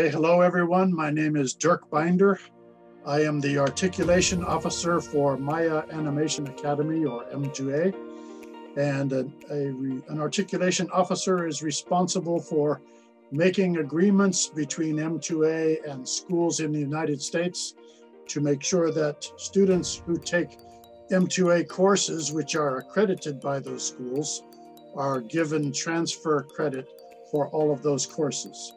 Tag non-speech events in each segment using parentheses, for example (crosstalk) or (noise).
Hey, hello, everyone. My name is Dirk Binder. I am the Articulation Officer for Maya Animation Academy, or M2A. And a, an Articulation Officer is responsible for making agreements between M2A and schools in the United States to make sure that students who take M2A courses, which are accredited by those schools, are given transfer credit for all of those courses.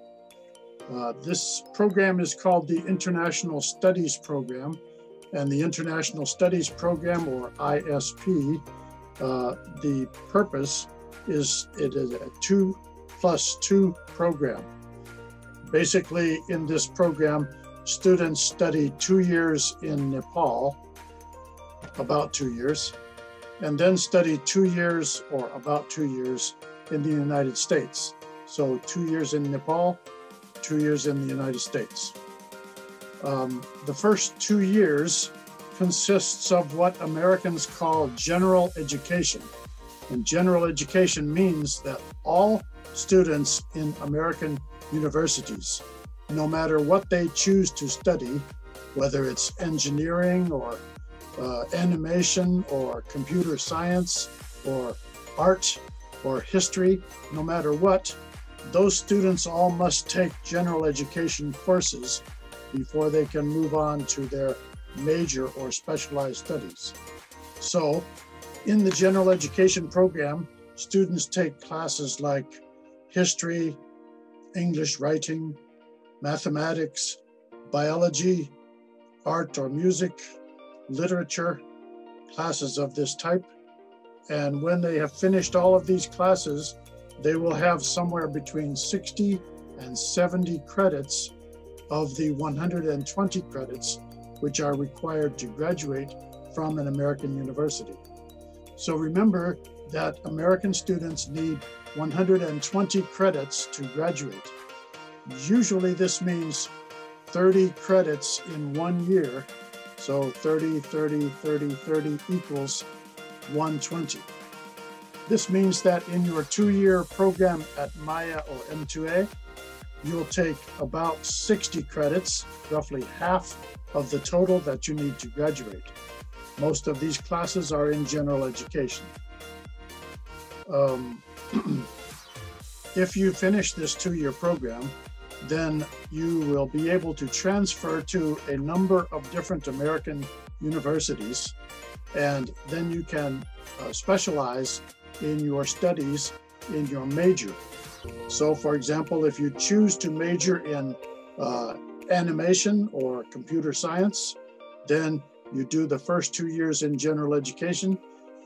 Uh, this program is called the International Studies Program, and the International Studies Program, or ISP, uh, the purpose is it is a two plus two program. Basically, in this program, students study two years in Nepal, about two years, and then study two years or about two years in the United States. So two years in Nepal, two years in the United States. Um, the first two years consists of what Americans call general education. And general education means that all students in American universities, no matter what they choose to study, whether it's engineering or uh, animation or computer science or art or history, no matter what, those students all must take general education courses before they can move on to their major or specialized studies. So in the general education program, students take classes like history, English writing, mathematics, biology, art or music, literature, classes of this type. And when they have finished all of these classes, they will have somewhere between 60 and 70 credits of the 120 credits which are required to graduate from an American university. So remember that American students need 120 credits to graduate. Usually this means 30 credits in one year. So 30, 30, 30, 30 equals 120. This means that in your two-year program at Maya or M2A, you'll take about 60 credits, roughly half of the total that you need to graduate. Most of these classes are in general education. Um, (clears throat) if you finish this two-year program, then you will be able to transfer to a number of different American universities, and then you can uh, specialize in your studies in your major. So for example, if you choose to major in uh, animation or computer science, then you do the first two years in general education,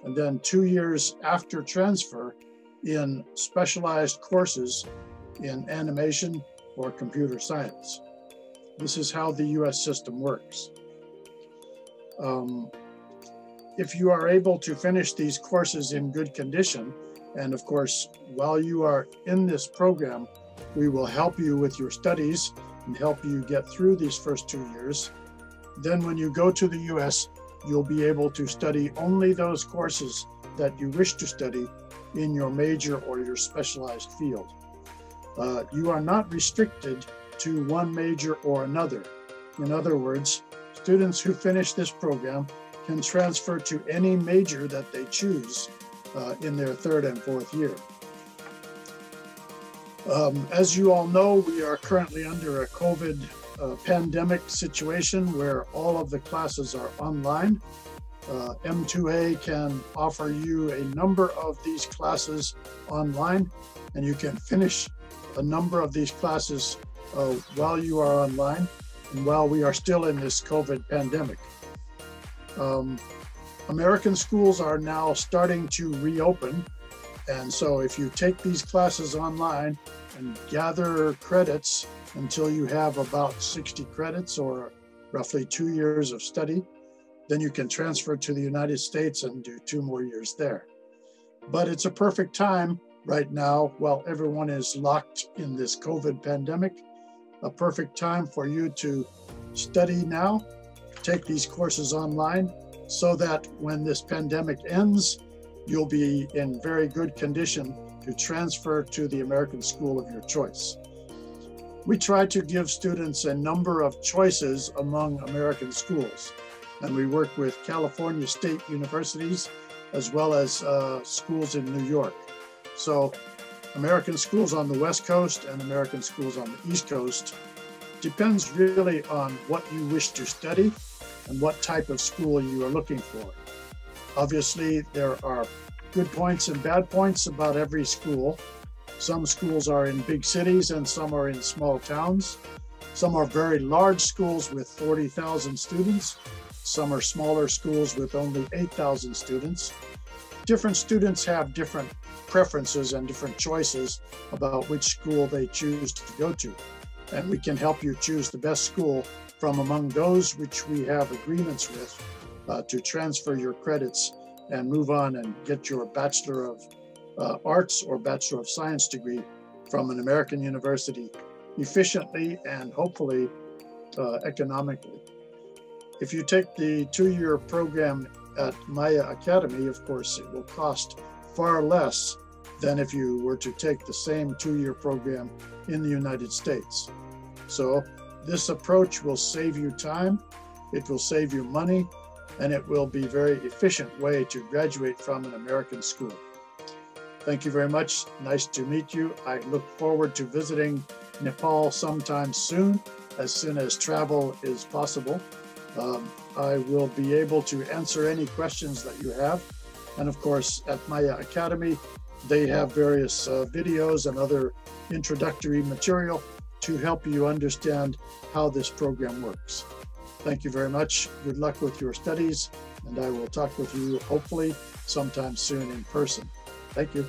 and then two years after transfer in specialized courses in animation or computer science. This is how the US system works. Um, if you are able to finish these courses in good condition, and of course, while you are in this program, we will help you with your studies and help you get through these first two years. Then when you go to the US, you'll be able to study only those courses that you wish to study in your major or your specialized field. Uh, you are not restricted to one major or another. In other words, students who finish this program can transfer to any major that they choose uh, in their third and fourth year. Um, as you all know, we are currently under a COVID uh, pandemic situation where all of the classes are online. Uh, M2A can offer you a number of these classes online, and you can finish a number of these classes uh, while you are online and while we are still in this COVID pandemic. Um, American schools are now starting to reopen. And so if you take these classes online and gather credits until you have about 60 credits or roughly two years of study, then you can transfer to the United States and do two more years there. But it's a perfect time right now while everyone is locked in this COVID pandemic, a perfect time for you to study now take these courses online so that when this pandemic ends, you'll be in very good condition to transfer to the American school of your choice. we try to give students a number of choices among American schools. And we work with California state universities as well as uh, schools in New York. So American schools on the West Coast and American schools on the East Coast depends really on what you wish to study and what type of school you are looking for. Obviously, there are good points and bad points about every school. Some schools are in big cities and some are in small towns. Some are very large schools with 40,000 students. Some are smaller schools with only 8,000 students. Different students have different preferences and different choices about which school they choose to go to. And we can help you choose the best school from among those which we have agreements with uh, to transfer your credits and move on and get your Bachelor of uh, Arts or Bachelor of Science degree from an American university efficiently and hopefully uh, economically. If you take the two-year program at Maya Academy, of course, it will cost far less than if you were to take the same two-year program in the United States. So this approach will save you time, it will save you money, and it will be a very efficient way to graduate from an American school. Thank you very much. Nice to meet you. I look forward to visiting Nepal sometime soon, as soon as travel is possible. Um, I will be able to answer any questions that you have. And of course, at Maya Academy, they have various uh, videos and other introductory material to help you understand how this program works. Thank you very much. Good luck with your studies, and I will talk with you hopefully sometime soon in person. Thank you.